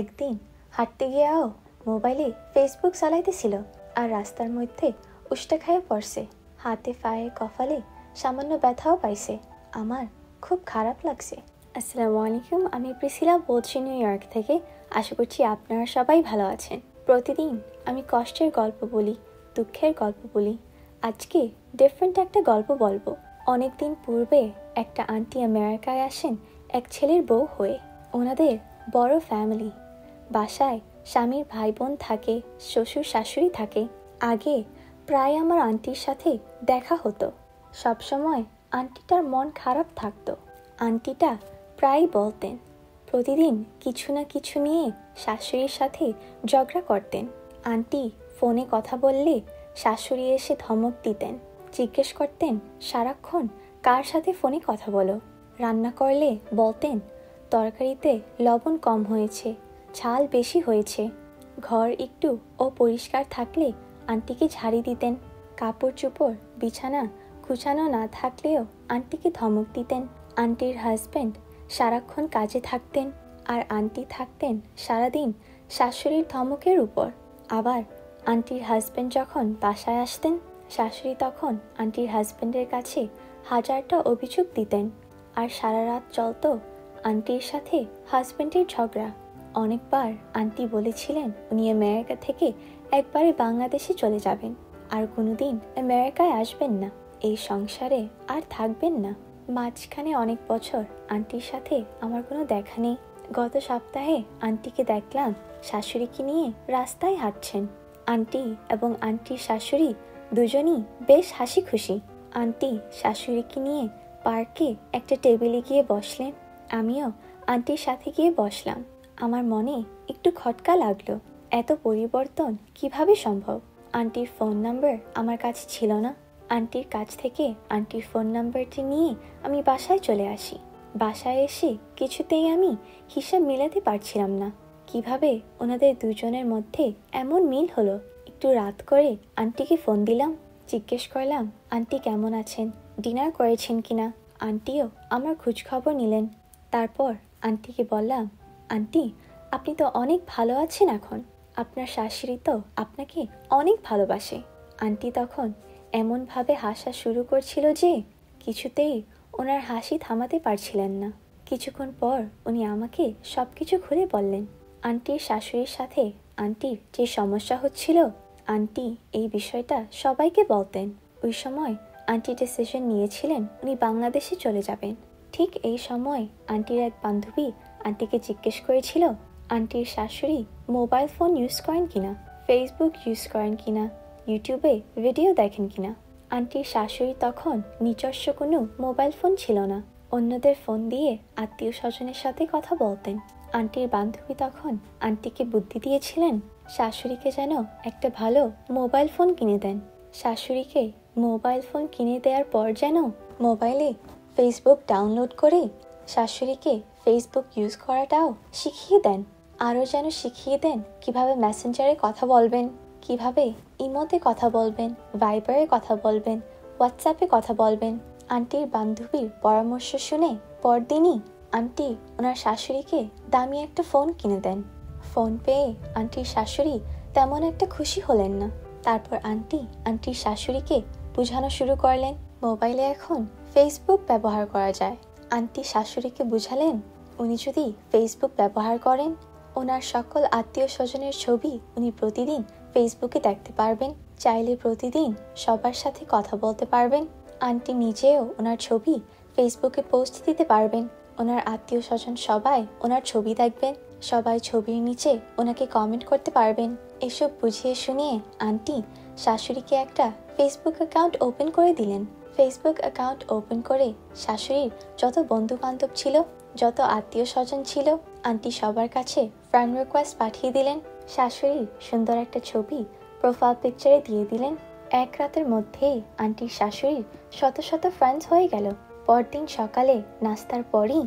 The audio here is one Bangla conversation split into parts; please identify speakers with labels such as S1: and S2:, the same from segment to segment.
S1: একদিন হাঁটতে গিয়েও মোবাইলে ফেসবুক চালাইতেছিল আর রাস্তার মধ্যে উষ্টা খায়ে পড়ছে। হাতে পায়ে কফালে সামান্য ব্যথাও পাইছে। আমার খুব খারাপ লাগছে। আসসালামু আলাইকুম, আমি প্রিসিলা বলছি নিউ ইয়র্ক থেকে। আশা করছি আপনারা সবাই ভালো আছেন। প্রতিদিন আমি কষ্টের গল্প বলি, দুঃখের গল্প বলি। আজকে ডিফারেন্ট একটা গল্প বলব। অনেকদিন পূর্বে একটা আন্টি আমেরিকায় আসেন এক ছেলের বউ হয়ে। ওনাদের বড় ফ্যামিলি বাসায় স্বামীর ভাই বোন থাকে, শ্বশুর শাশুড়ি থাকে। আগে প্রায় আমার আন্টির সাথে দেখা হতো। সবসময় আন্টিটার মন খারাপ থাকতো। আন্টিটা প্রায় বলতেন, প্রতিদিন কিছু না কিছু নিয়ে শাশুড়ির সাথে ঝগড়া করতেন। আন্টি ফোনে কথা বললে শাশুড়ি এসে ধমক দিতেন, জিজ্ঞেস করতেন, সারাক্ষণ কার সাথে ফোনে কথা বলো? রান্না করলে বলতেন, তরকারিতে লবণ কম হয়েছে। ঝাল বেশি হয়েছে। ঘর একটু অপরিষ্কার থাকলে আন্টিকে ঝাড়ি দিতেন। কাপড় চোপড় বিছানা কুচানো না থাকলেও আন্টিকে ধমক দিতেন। আন্টির হাজব্যান্ড সারাক্ষণ কাজে থাকতেন আর আন্টি থাকতেন সারাদিন শাশুড়ির ধমকের উপর। আবার আন্টির হাজব্যান্ড যখন বাসায় আসতেন, শাশুড়ি তখন আন্টির হাজব্যান্ডের কাছে হাজারটা অভিযোগ দিতেন। আর সারা রাত চলত আন্টির সাথে হাজব্যান্ডের ঝগড়া। অনেকবার আন্টি বলেছিলেন উনি আমেরিকা থেকে একবারে বাংলাদেশে চলে যাবেন। আর কোনোদিন আমেরিকায় আসবেন না। এই সংসারে আর থাকবেন না। মাঝখানে অনেক বছর আন্টির সাথে আমার কোনো দেখা নেই। গত সপ্তাহে আন্টিকে দেখলাম শাশুড়িকে নিয়ে রাস্তায় হাঁটছেন। আন্টি এবং আন্টির শাশুড়ি দুজনই বেশ হাসি খুশি আন্টি শাশুড়িকে নিয়ে পার্কে একটা টেবিলে গিয়ে বসলেন। আমিও আন্টির সাথে গিয়ে বসলাম। আমার মনে একটু খটকা লাগল। এত পরিবর্তন কীভাবে সম্ভব? আন্টির ফোন নাম্বার আমার কাছে ছিল না। আন্টির কাছ থেকে আন্টির ফোন নাম্বারটি নিয়ে আমি বাসায় চলে আসি। বাসায় এসে কিছুতেই আমি হিসাব মিলাতে পারছিলাম না। কীভাবে ওনাদের দুজনের মধ্যে এমন মিল হলো? একটু রাত করে আন্টিকে ফোন দিলাম, জিজ্ঞেস করলাম, আন্টি কেমন আছেন? ডিনার করেছেন কিনা? আন্টিও আমার খোঁজখবর নিলেন। তারপর আন্টিকে বললাম আন্টি, আপনি তো অনেক ভালো আছেন এখন। আপনার শাশুড়ি তো আপনাকে অনেক ভালোবাসে। আন্টি তখন এমনভাবে হাসা শুরু করছিল যে কিছুতেই ওনার হাসি থামাতে পারছিলেন না। কিছুক্ষণ পর উনি আমাকে সব কিছু খুলে বললেন, আন্টির শাশুড়ির সাথে আন্টির যে সমস্যা হচ্ছিল, আন্টি এই বিষয়টা সবাইকে বলতেন। ওই সময় আন্টি ডিসিশন নিয়েছিলেন, উনি বাংলাদেশে চলে যাবেন। ঠিক এই সময় আন্টির এক বান্ধবী আন্টিকে জিজ্ঞেস করেছিল, আন্টির শাশুড়ি মোবাইল ফোন ইউজ করেন কিনা? ফেসবুক ইউজ করেন কিনা? ইউটিউবে ভিডিও দেখেন কিনা? আন্টির শাশুড়ি তখন নিজস্ব কোনো মোবাইল ফোন ছিল না। অন্যদের ফোন দিয়ে আত্মীয় স্বজনের সাথে কথা বলতেন। আন্টির বান্ধবী তখন আন্টিকে বুদ্ধি দিয়েছিলেন, শাশুড়িকে যেন একটা ভালো মোবাইল ফোন কিনে দেন। শাশুড়িকে মোবাইল ফোন কিনে দেওয়ার পর যেন মোবাইলে ফেসবুক ডাউনলোড করে শাশুড়িকে ফেসবুক ইউজ করাটাও শিখিয়ে দেন? আরও যেন শিখিয়ে দেন কীভাবে মেসেঞ্জারে কথা বলবেন, কীভাবে ইমোতে কথা বলবেন ভাইবারে কথা বলবেন হোয়াটসঅ্যাপে কথা বলবেন। আন্টির বান্ধবীর পরামর্শ শুনে পরদিনই আন্টি ওনার শাশুড়িকে দামি একটা ফোন কিনে দেন। ফোন পেয়ে আন্টির শাশুড়ি তেমন একটা খুশি হলেন না। তারপর আন্টি আন্টির শাশুড়িকে বোঝানো শুরু করলেন মোবাইলে এখন ফেসবুক ব্যবহার করা যায়। আন্টি শাশুড়িকে বুঝালেন? উনি যদি ফেসবুক ব্যবহার করেন, ওনার সকল আত্মীয় স্বজনের ছবি উনি প্রতিদিন ফেসবুকে দেখতে পারবেন। চাইলে প্রতিদিন সবার সাথে কথা বলতে পারবেন। আন্টি নিজেও ওনার ছবি ফেসবুকে পোস্ট দিতে পারবেন। ওনার আত্মীয় স্বজন সবাই ওনার ছবি দেখবেন। সবাই ছবির নিচে ওনাকে কমেন্ট করতে পারবেন। এসব বুঝিয়ে শুনিয়ে আন্টি শাশুড়িকে একটা ফেসবুক অ্যাকাউন্ট ওপেন করে দিলেন। ফেসবুক অ্যাকাউন্ট ওপেন করে শাশুড়ির যত বন্ধু বান্ধব ছিল, যত আত্মীয় স্বজন ছিল, আন্টি সবার কাছে ফ্রেন্ড রিকোয়েস্ট পাঠিয়ে দিলেন। শাশুড়ির সুন্দর একটা ছবি প্রোফাইল পিকচারে দিয়ে দিলেন। এক রাতের মধ্যেই আন্টির শাশুড়ির শত শত ফ্রেন্ডস হয়ে গেল। পরদিন সকালে নাস্তার পরই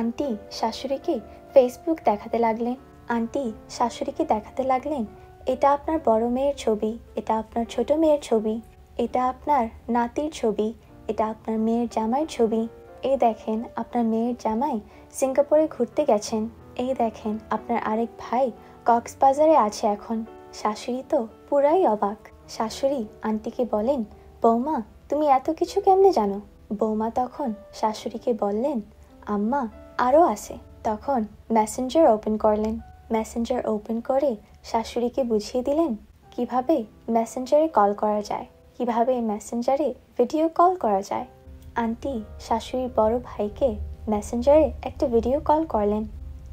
S1: আন্টি শাশুড়িকে ফেসবুক দেখাতে লাগলেন। আন্টি শাশুড়িকে দেখাতে লাগলেন, এটা আপনার বড় মেয়ের ছবি, এটা আপনার ছোট মেয়ের ছবি। এটা আপনার নাতির ছবি, এটা আপনার মেয়ের জামাইয়ের ছবি। এই দেখেন, আপনার মেয়ের জামাই সিঙ্গাপুরে ঘুরতে গেছেন। এই দেখেন, আপনার আরেক ভাই কক্সবাজারে আছে এখন। শাশুড়ি তো পুরাই অবাক। শাশুড়ি আন্টিকে বলেন, বৌমা, তুমি এত কিছু কেমনে জানো? বৌমা তখন শাশুড়িকে বললেন, আম্মা আরও আছে। তখন মেসেঞ্জার ওপেন করলেন। মেসেঞ্জার ওপেন করে শাশুড়িকে বুঝিয়ে দিলেন, কীভাবে মেসেঞ্জারে কল করা যায়? কীভাবে মেসেঞ্জারে ভিডিও কল করা যায়? আন্টি, শাশুড়ির বড় ভাইকে মেসেঞ্জারে একটা ভিডিও কল করলেন।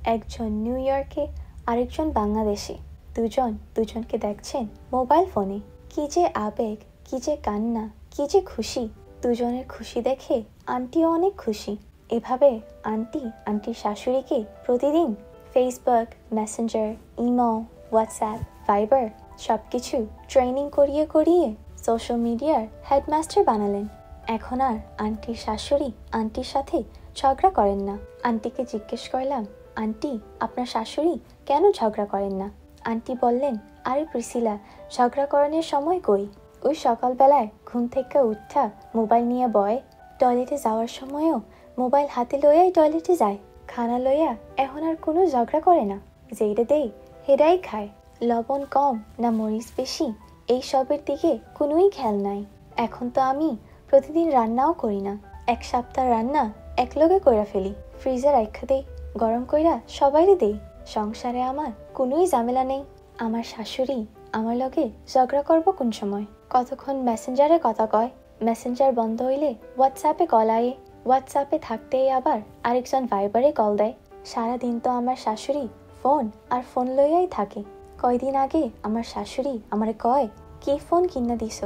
S1: একজন নিউ ইয়র্কে আরেকজন বাংলাদেশে দুজন দুজনকে দেখছেন মোবাইল ফোনে কি যে আবেগ, কি যে কান্না, কি যে খুশি। দুজনের খুশি দেখে আন্টিও অনেক খুশি। এভাবে আন্টি, আন্টির শাশুড়িকে প্রতিদিন ফেসবুক মেসেঞ্জার ইমো হোয়াটসঅ্যাপ ভাইবার সব কিছু ট্রেনিং করিয়ে করিয়ে সোশ্যাল মিডিয়ার হেডমাস্টার বানালেন। এখন আর আন্টির শাশুড়ি, আন্টির সাথে ঝগড়া করেন না। আন্টিকে জিজ্ঞেস করলাম, আন্টি, আপনার শাশুড়ি কেন ঝগড়া করেন না? আন্টি বললেন, আরে প্রিসিলা, ঝগড়া করানোর সময় কই? ওই সকালবেলায় ঘুম থেকে উঠা মোবাইল নিয়ে বয়। টয়লেটে যাওয়ার সময়ও মোবাইল হাতে লইয়াই টয়লেটে যায়। খানা লইয়া এখন আর কোনো ঝগড়া করে না। যেইটা দেই হেরাই খায়। লবণ কম না মরিচ বেশি? এই সবের দিকে কোনোই খেয়াল নাই। এখন তো আমি প্রতিদিন রান্নাও করি না। এক সপ্তাহ রান্না একলগে কইরা ফেলি। ফ্রিজে রাখা দেই, গরম কইরা সবাইরে দেই। সংসারে আমার কোনোই ঝামেলা নেই। আমার শাশুড়ি আমার লগে ঝগড়া করব কোন সময়? কতক্ষণ মেসেঞ্জারে কথা কয়? মেসেঞ্জার বন্ধ হইলে হোয়াটসঅ্যাপে কল আয়ে। হোয়াটসঅ্যাপে থাকতেই আবার আরেকজন ভাইবারে কল দেয়। সারাদিন তো আমার শাশুড়ি ফোন আর ফোন লইয়াই থাকে। কয়দিন আগে আমার শাশুড়ি আমারে কয়, কি ফোন কিনা দিছ?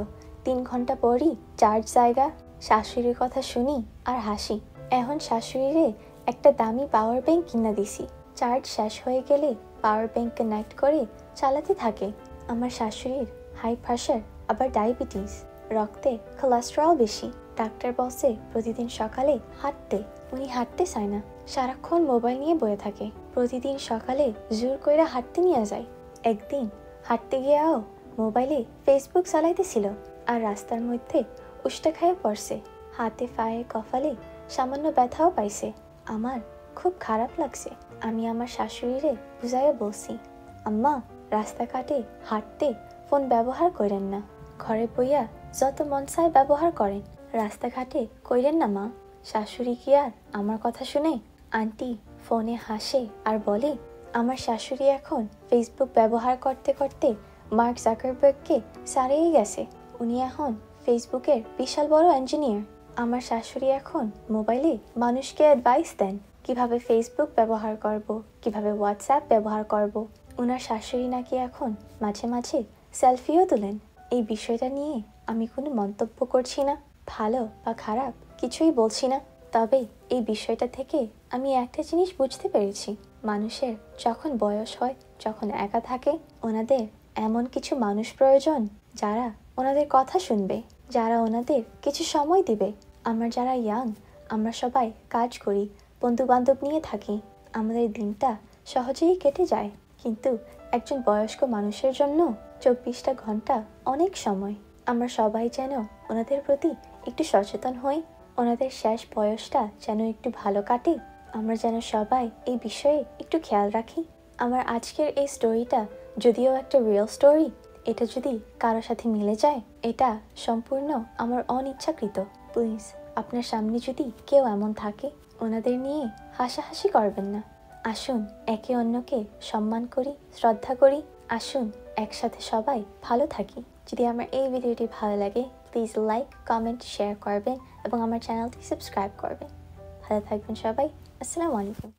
S1: তিন ঘণ্টা পরই চার্জ জায়গা। শাশুড়ির কথা শুনি আর হাসি। এখন শাশুড়িরে একটা দামি পাওয়ার ব্যাংক কিনা দিছি। চার্জ শেষ হয়ে গেলে পাওয়ার ব্যাংক কানেক্ট করে চালাতে থাকে। আমার শাশুড়ির হাই প্রেশার আবার ডায়াবেটিস রক্তে কোলেস্ট্রল বেশি। ডাক্তার বসে প্রতিদিন সকালে হাঁটতে, উনি হাঁটতে চায় না। সারাক্ষণ মোবাইল নিয়ে বয়ে থাকে। প্রতিদিন সকালে জোর কইরা হাঁটতে নিয়ে যায়। একদিন হাঁটতে গিয়াও মোবাইলে ফেসবুক চালাইতেছিল আর রাস্তার মধ্যে উষ্টা খায়ে পড়ছে। হাতে ফায়ে কফালে সামান্য ব্যথাও পাইছে। আমার খুব খারাপ লাগছে। আমি আমার শাশুড়িরে বুঝাইয়া বলছি, আম্মা, রাস্তাঘাটে হাঁটতে ফোন ব্যবহার করেন না। ঘরে বইয়া যত মন চায় ব্যবহার করেন। রাস্তাঘাটে কইরেন না, মা। শাশুড়ি কি আর আমার কথা শুনে আন্টি ফোনে হাসে আর বলে আমার শাশুড়ি এখন ফেসবুক ব্যবহার করতে করতে মার্ক জাকারবার্গকে সারিয়ে গেছে। উনি এখন ফেসবুকের বিশাল বড় ইঞ্জিনিয়ার আমার শাশুড়ি এখন মোবাইলে মানুষকে অ্যাডভাইস দেন, কীভাবে ফেসবুক ব্যবহার করব, কীভাবে হোয়াটসঅ্যাপ ব্যবহার করব। ওনার শাশুড়ি নাকি এখন মাঝে মাঝে সেলফিও তোলেন। এই বিষয়টা নিয়ে আমি কোনো মন্তব্য করছি না। ভালো বা খারাপ কিছুই বলছি না। তবে এই বিষয়টা থেকে আমি একটা জিনিস বুঝতে পেরেছি। মানুষের যখন বয়স হয়, যখন একা থাকে, ওনাদের এমন কিছু মানুষ প্রয়োজন যারা ওনাদের কথা শুনবে, যারা ওনাদের কিছু সময় দিবে। আমরা যারা ইয়াং আমরা সবাই কাজ করি বন্ধু বান্ধব নিয়ে থাকি, আমাদের দিনটা সহজেই কেটে যায়। কিন্তু একজন বয়স্ক মানুষের জন্য চব্বিশটা ঘণ্টা অনেক সময়। আমরা সবাই যেন ওনাদের প্রতি একটু সচেতন হই, ওনাদের শেষ বয়সটা যেন একটু ভালো কাটে। আমরা যেন সবাই এই বিষয়ে একটু খেয়াল রাখি। আমার আজকের এই স্টোরিটা যদিও একটা রিয়েল স্টোরি এটা যদি কারও সাথে মিলে যায়, এটা সম্পূর্ণ আমার অনিচ্ছাকৃত। প্লিজ আপনার সামনে যদি কেউ এমন থাকে, ওনাদের নিয়ে হাসাহাসি করবেন না। আসুন, একে অন্যকে সম্মান করি, শ্রদ্ধা করি। আসুন, একসাথে সবাই ভালো থাকি। যদি আমার এই ভিডিওটি ভালো লাগে প্লিজ লাইক কমেন্ট শেয়ার করবেন এবং আমার চ্যানেলটি সাবস্ক্রাইব করবেন। ভালো থাকবেন সবাই। আসসালামু আলাইকুম